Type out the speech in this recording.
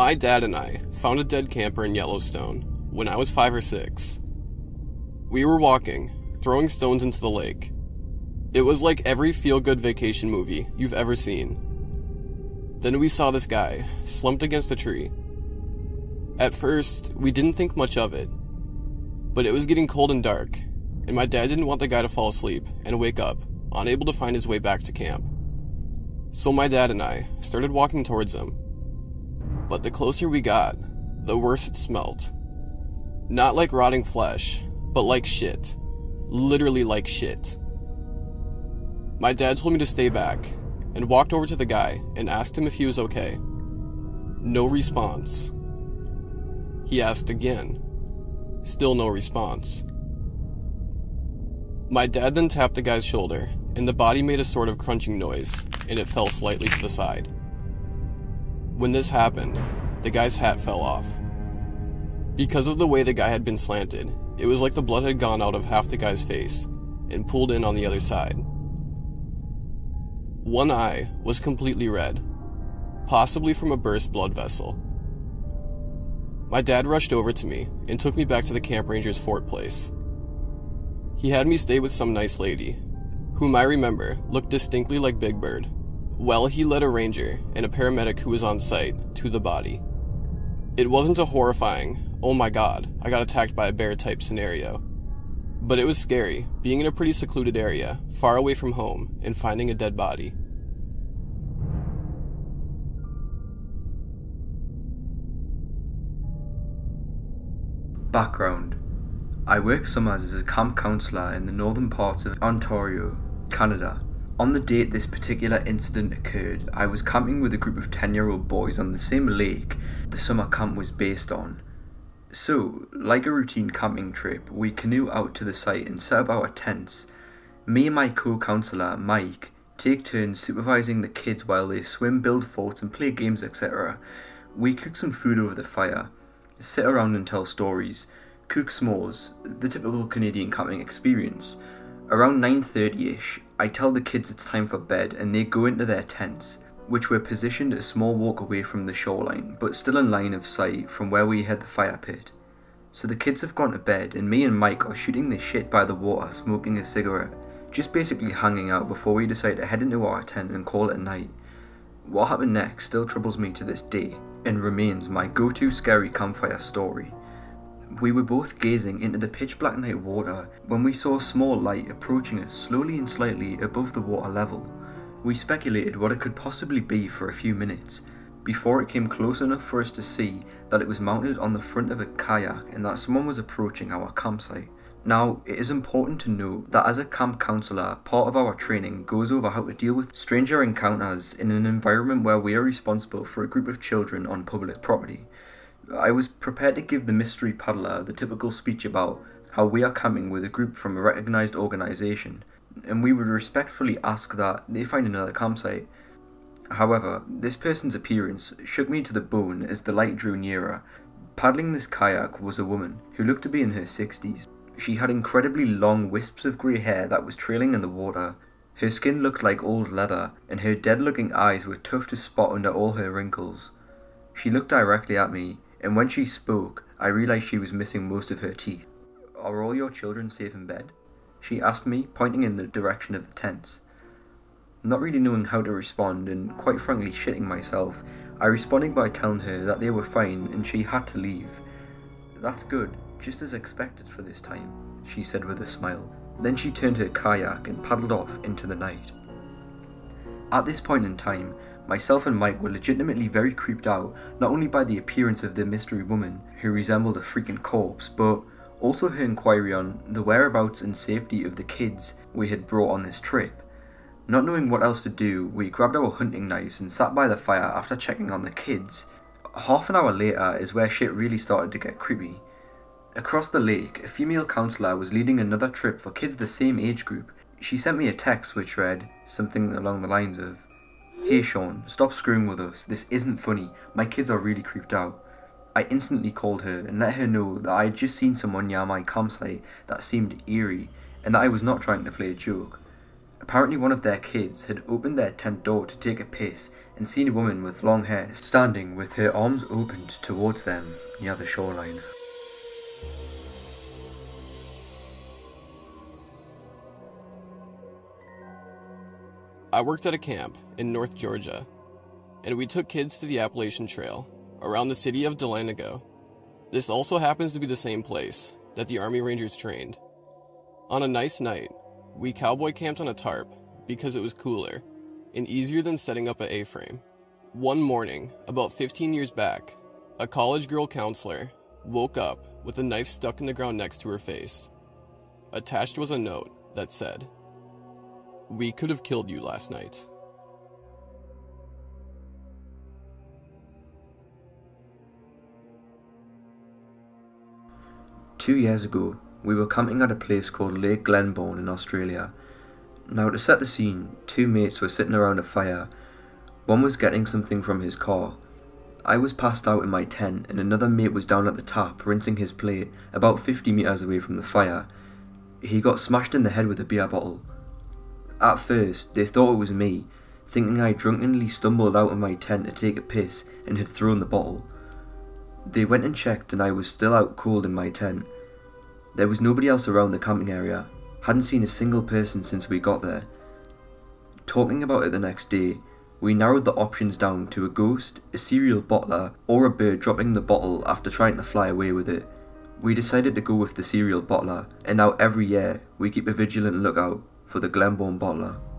My dad and I found a dead camper in Yellowstone when I was five or six. We were walking, throwing stones into the lake. It was like every feel good vacation movie you've ever seen. Then we saw this guy, slumped against a tree. At first, we didn't think much of it, but it was getting cold and dark, and my dad didn't want the guy to fall asleep and wake up, unable to find his way back to camp. So my dad and I started walking towards him. But the closer we got, the worse it smelt. Not like rotting flesh, but like shit. Literally like shit. My dad told me to stay back, and walked over to the guy and asked him if he was okay. No response. He asked again. Still no response. My dad then tapped the guy's shoulder, and the body made a sort of crunching noise, and it fell slightly to the side. When this happened, the guy's hat fell off. Because of the way the guy had been slanted, it was like the blood had gone out of half the guy's face and pulled in on the other side. One eye was completely red, possibly from a burst blood vessel. My dad rushed over to me and took me back to the camp ranger's fort place. He had me stay with some nice lady, whom I remember looked distinctly like Big Bird. Well, he led a ranger and a paramedic who was on site to the body. It wasn't a horrifying, oh my god, I got attacked by a bear type scenario. But it was scary, being in a pretty secluded area, far away from home, and finding a dead body. Background I work summers as a camp counsellor in the northern parts of Ontario, Canada. On the date this particular incident occurred, I was camping with a group of 10 year old boys on the same lake the summer camp was based on. So, like a routine camping trip, we canoe out to the site and set up our tents. Me and my co counsellor, Mike, take turns supervising the kids while they swim, build forts, and play games, etc. We cook some food over the fire, sit around and tell stories, cook s'mores, the typical Canadian camping experience. Around 9.30ish, I tell the kids it's time for bed and they go into their tents, which were positioned a small walk away from the shoreline, but still in line of sight from where we had the fire pit. So the kids have gone to bed and me and Mike are shooting the shit by the water smoking a cigarette, just basically hanging out before we decide to head into our tent and call it a night. What happened next still troubles me to this day, and remains my go-to scary campfire story. We were both gazing into the pitch black night water when we saw a small light approaching us slowly and slightly above the water level. We speculated what it could possibly be for a few minutes, before it came close enough for us to see that it was mounted on the front of a kayak and that someone was approaching our campsite. Now, it is important to note that as a camp counsellor, part of our training goes over how to deal with stranger encounters in an environment where we are responsible for a group of children on public property. I was prepared to give the mystery paddler the typical speech about how we are coming with a group from a recognised organisation, and we would respectfully ask that they find another campsite. However, this person's appearance shook me to the bone as the light drew nearer. Paddling this kayak was a woman who looked to be in her 60s. She had incredibly long wisps of grey hair that was trailing in the water. Her skin looked like old leather, and her dead looking eyes were tough to spot under all her wrinkles. She looked directly at me, and when she spoke, I realized she was missing most of her teeth. Are all your children safe in bed? She asked me, pointing in the direction of the tents. Not really knowing how to respond, and quite frankly shitting myself, I responded by telling her that they were fine and she had to leave. That's good, just as expected for this time, she said with a smile. Then she turned her kayak and paddled off into the night. At this point in time, myself and Mike were legitimately very creeped out, not only by the appearance of the mystery woman, who resembled a freaking corpse, but also her inquiry on the whereabouts and safety of the kids we had brought on this trip. Not knowing what else to do, we grabbed our hunting knives and sat by the fire after checking on the kids. Half an hour later is where shit really started to get creepy. Across the lake, a female counsellor was leading another trip for kids the same age group. She sent me a text which read something along the lines of, Hey Sean, stop screwing with us. This isn't funny. My kids are really creeped out. I instantly called her and let her know that I had just seen someone near my campsite that seemed eerie and that I was not trying to play a joke. Apparently, one of their kids had opened their tent door to take a piss and seen a woman with long hair standing with her arms opened towards them near the shoreline. I worked at a camp in North Georgia, and we took kids to the Appalachian Trail around the city of Dahlonega. This also happens to be the same place that the Army Rangers trained. On a nice night, we cowboy camped on a tarp because it was cooler and easier than setting up an A frame. One morning, about 15 years back, a college girl counselor woke up with a knife stuck in the ground next to her face. Attached was a note that said, We could have killed you last night. Two years ago, we were camping at a place called Lake Glenbawn in Australia. Now, to set the scene, two mates were sitting around a fire. One was getting something from his car. I was passed out in my tent, and another mate was down at the tap rinsing his plate about 50 metres away from the fire. He got smashed in the head with a beer bottle. At first, they thought it was me, thinking I drunkenly stumbled out of my tent to take a piss and had thrown the bottle. They went and checked, and I was still out cold in my tent. There was nobody else around the camping area, hadn't seen a single person since we got there. Talking about it the next day, we narrowed the options down to a ghost, a serial bottler, or a bird dropping the bottle after trying to fly away with it. We decided to go with the serial bottler, and now every year we keep a vigilant lookout for the Glenbawn bottler.